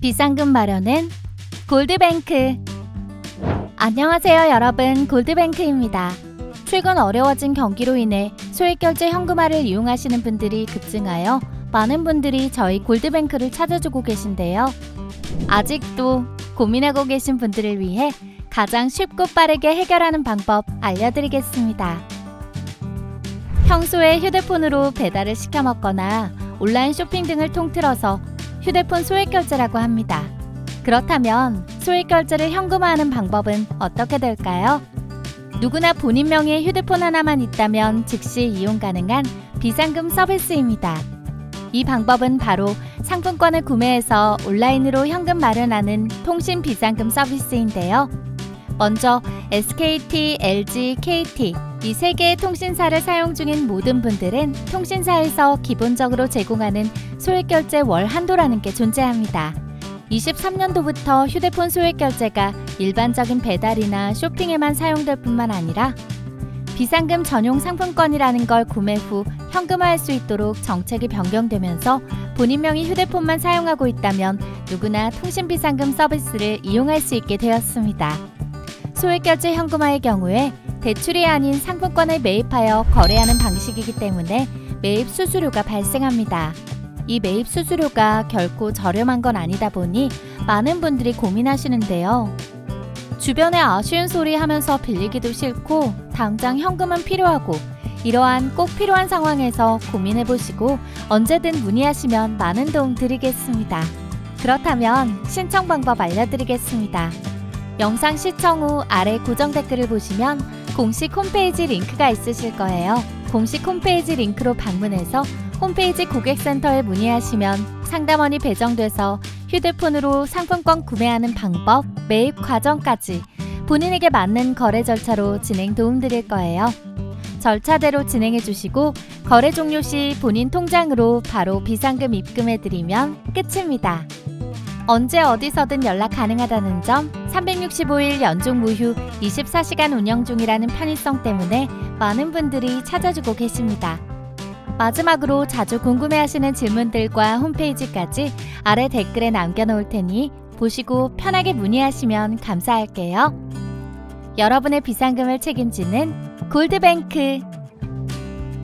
비상금 마련은 골드뱅크. 안녕하세요, 여러분. 골드뱅크입니다. 최근 어려워진 경기로 인해 소액결제 현금화를 이용하시는 분들이 급증하여 많은 분들이 저희 골드뱅크를 찾아주고 계신데요. 아직도 고민하고 계신 분들을 위해 가장 쉽고 빠르게 해결하는 방법 알려드리겠습니다. 평소에 휴대폰으로 배달을 시켜 먹거나 온라인 쇼핑 등을 통틀어서 휴대폰 소액 결제라고 합니다. 그렇다면 소액 결제를 현금화하는 방법은 어떻게 될까요? 누구나 본인 명의 휴대폰 하나만 있다면 즉시 이용 가능한 비상금 서비스입니다. 이 방법은 바로 상품권을 구매해서 온라인으로 현금 마련하는 통신 비상금 서비스인데요. 먼저 SKT, LG, KT 이 세 개의 통신사를 사용 중인 모든 분들은 통신사에서 기본적으로 제공하는 소액 결제 월 한도라는 게 존재합니다. 23년도부터 휴대폰 소액 결제가 일반적인 배달이나 쇼핑에만 사용될 뿐만 아니라 비상금 전용 상품권이라는 걸 구매 후 현금화할 수 있도록 정책이 변경되면서 본인 명의 휴대폰만 사용하고 있다면 누구나 통신 비상금 서비스를 이용할 수 있게 되었습니다. 소액 결제 현금화의 경우에 대출이 아닌 상품권을 매입하여 거래하는 방식이기 때문에 매입 수수료가 발생합니다. 이 매입 수수료가 결코 저렴한 건 아니다 보니 많은 분들이 고민하시는데요. 주변에 아쉬운 소리 하면서 빌리기도 싫고 당장 현금은 필요하고 이러한 꼭 필요한 상황에서 고민해 보시고 언제든 문의하시면 많은 도움 드리겠습니다. 그렇다면 신청 방법 알려드리겠습니다. 영상 시청 후 아래 고정 댓글을 보시면 공식 홈페이지 링크가 있으실 거예요. 공식 홈페이지 링크로 방문해서 홈페이지 고객센터에 문의하시면 상담원이 배정돼서 휴대폰으로 상품권 구매하는 방법, 매입 과정까지 본인에게 맞는 거래 절차로 진행 도움드릴 거예요. 절차대로 진행해 주시고 거래 종료 시 본인 통장으로 바로 비상금 입금해 드리면 끝입니다. 언제 어디서든 연락 가능하다는 점, 365일 연중 무휴 24시간 운영 중이라는 편의성 때문에 많은 분들이 찾아주고 계십니다. 마지막으로 자주 궁금해하시는 질문들과 홈페이지까지 아래 댓글에 남겨놓을 테니 보시고 편하게 문의하시면 감사할게요. 여러분의 비상금을 책임지는 골드뱅크